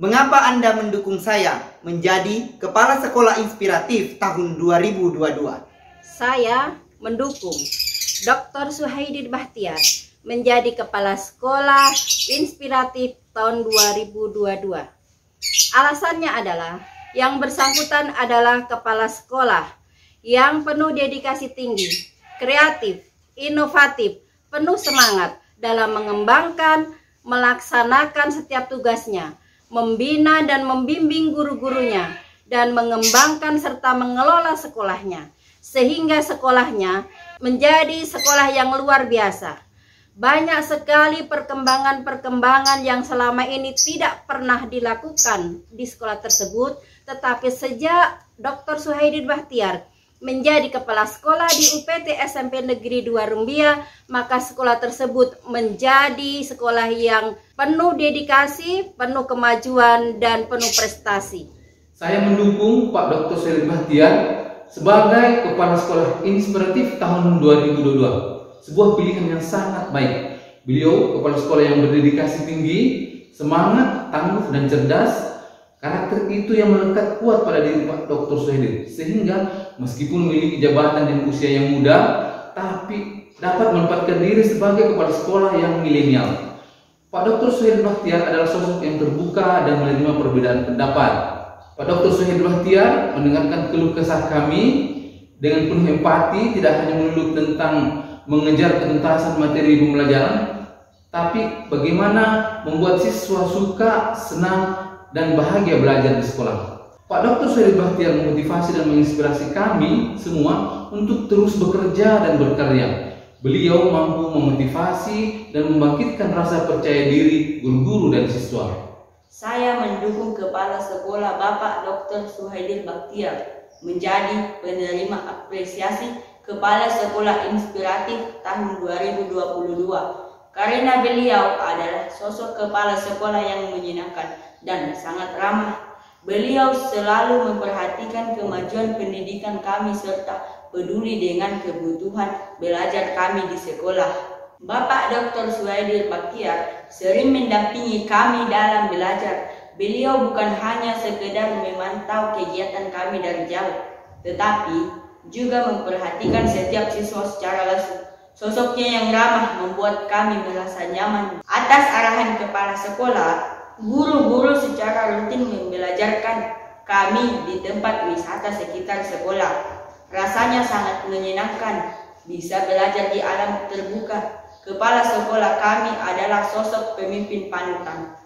Mengapa Anda mendukung saya menjadi Kepala Sekolah Inspiratif tahun 2022? Saya mendukung Dr. Suhaidin Bahtiar menjadi Kepala Sekolah Inspiratif tahun 2022. Alasannya adalah yang bersangkutan adalah kepala sekolah yang penuh dedikasi tinggi, kreatif, inovatif, penuh semangat dalam mengembangkan, melaksanakan setiap tugasnya, membina dan membimbing guru-gurunya, dan mengembangkan serta mengelola sekolahnya, sehingga sekolahnya menjadi sekolah yang luar biasa. Banyak sekali perkembangan-perkembangan yang selama ini tidak pernah dilakukan di sekolah tersebut, tetapi sejak Dr. Suhaidin Bahtiar menjadi kepala sekolah di UPT SMP Negeri 2 Rumbia, maka sekolah tersebut menjadi sekolah yang penuh dedikasi, penuh kemajuan, dan penuh prestasi. Saya mendukung Pak Dr. Suhaidin Bahtiar sebagai kepala sekolah inspiratif tahun 2022 sebuah pilihan yang sangat baik. Beliau kepala sekolah yang berdedikasi tinggi, semangat, tangguh dan cerdas. Karakter itu yang melekat kuat pada diri Pak Dr. Suhaidin sehingga meskipun memiliki jabatan dan usia yang muda, tapi dapat menempatkan diri sebagai kepala sekolah yang milenial. Pak Dr. Suhaidin Bahtiar adalah sosok yang terbuka dan menerima perbedaan pendapat. Pak Dr. Suhaidin Bahtiar mendengarkan keluh kesah kami dengan penuh empati, tidak hanya melulu tentang mengejar ketuntasan materi pembelajaran, tapi bagaimana membuat siswa suka, senang, dan bahagia belajar di sekolah. Pak Dr. Suhaili Bahtiar memotivasi dan menginspirasi kami semua untuk terus bekerja dan berkarya. Beliau mampu memotivasi dan membangkitkan rasa percaya diri guru-guru dan siswa. Saya mendukung Kepala Sekolah Bapak Dr. Suhaidin Baktiar menjadi penerima apresiasi Kepala Sekolah Inspiratif tahun 2022 karena beliau adalah sosok kepala sekolah yang menyenangkan dan sangat ramah. Beliau selalu memperhatikan kemajuan pendidikan kami serta peduli dengan kebutuhan belajar kami di sekolah. Bapak Dr. Suwaidir Baktiar sering mendampingi kami dalam belajar. Beliau bukan hanya sekedar memantau kegiatan kami dari jauh, tetapi juga memperhatikan setiap siswa secara langsung. Sosoknya yang ramah membuat kami merasa nyaman. Atas arahan kepala sekolah, guru-guru secara rutin membelajarkan kami di tempat wisata sekitar sekolah. Rasanya sangat menyenangkan bisa belajar di alam terbuka. Kepala sekolah kami adalah sosok pemimpin panutan.